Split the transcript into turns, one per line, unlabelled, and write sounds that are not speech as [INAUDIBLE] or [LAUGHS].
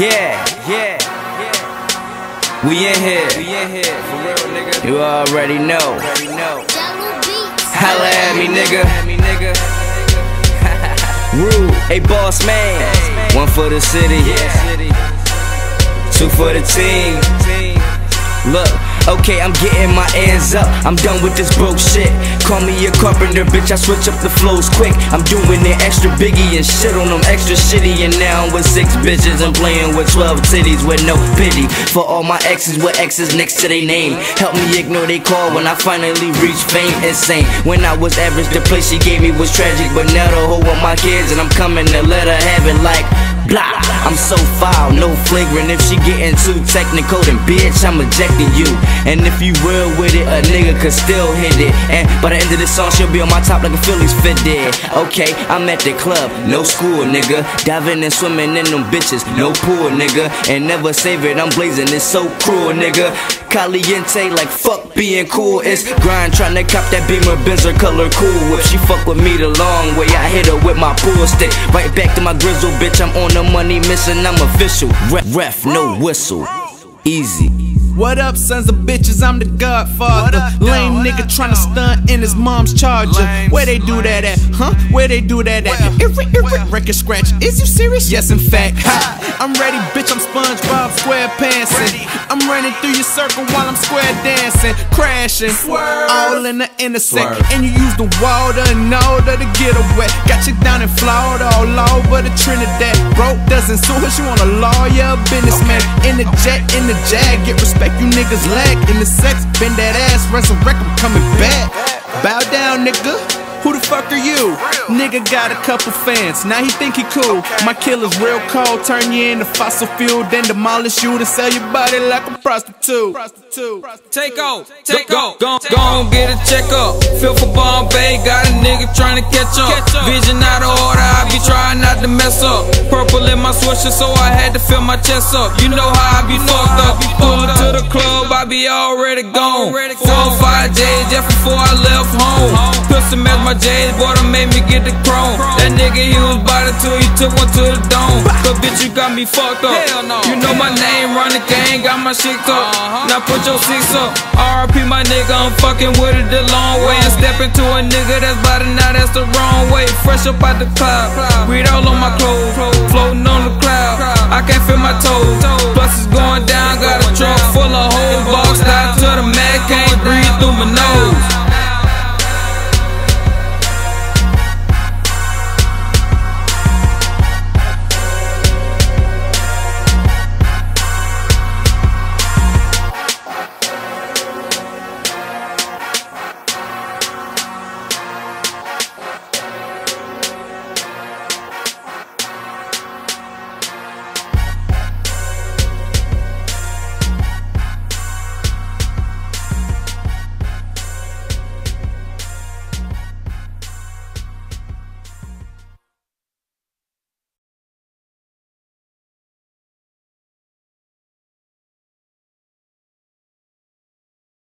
Yeah, yeah, yeah. We in here. We in here, for real, nigga. You already know. Already know. Holla at me, nigga. [LAUGHS] Rude, a boss man. One for the city, two for the team. Look. Okay, I'm getting my ends up. I'm done with this broke shit. Call me a carpenter, bitch. I switch up the flows quick. I'm doing it extra biggie and shit on them extra shitty. And now I'm with six bitches and playing with 12 titties with no pity. For all my exes with exes next to their name. Help me ignore they call when I finally reach fame. Insane. When I was average, the place she gave me was tragic. But now the whole want my kids and I'm coming to let her have it like blah. I'm so foul, no flagrant. If she getting too technical, then bitch, I'm ejecting you. And if you real with it, a nigga could still hit it. And by the end of the song, she'll be on my top like a Phillies fit did. Okay, I'm at the club, no school, nigga. Diving and swimming in them bitches, no pool, nigga. And never save it, I'm blazing, it's so cruel, nigga. Caliente, like fuck being cool. It's grind trying to cop that beamer, Benzer color cool. If she fuck with me the long way, I hit her with my pool stick. Right back to my grizzle, bitch, I'm on the money missing, I'm official. Ref, ref no whistle. Easy.
What up, sons of bitches? I'm the godfather. Up, Lame nigga tryna stunt in his mom's charger. Where they do that at? Huh? Where they do that at? Irri, irri, record scratch. Is you serious? Yes, in fact. Ha. I'm ready, bitch. I'm SpongeBob SquarePantsing. I'm running through your circle while I'm square dancing, crashing. All in the intersect. And you use the water and order to get away. Got you down in Florida, all over the Trinidad. Broke doesn't sue us. You want a lawyer, businessman. In the jet, in the jag, get respect respect you niggas lack in the sex. Bend that ass, resurrect, I'm coming back. Bow down, nigga. Who the fuck are you? Nigga got a couple fans, now he think he cool. My killer's real cold, turn you into fossil fuel, then demolish you to sell your body like a prostitute.
Take off, take off, go, go on, get a checkup. Feel for Bombay, got a nigga trying to catch up. Vision out of order, I be trying not to mess up. Purple in my swisher, so I had to fill my chest up. You know how I be fucked up. Pull to the club, I be already gone. Four or five J's just before I left home. Put some my J's, boy, made me get the chrome. That nigga, he was body too, he took one to the dome. But bitch, you got me fucked up. You know my name, run the gang, got my shit up. Now put your six up. RP my nigga, I'm fucking with it the long way. Step into a nigga that's body now, that's the wrong way. Fresh up out the cloud, read all on my clothes, floating on the cloud. I can't feel my toes. Plus it's going down, got a trunk full of holes, boxed out to the mat, can't breathe through my nose.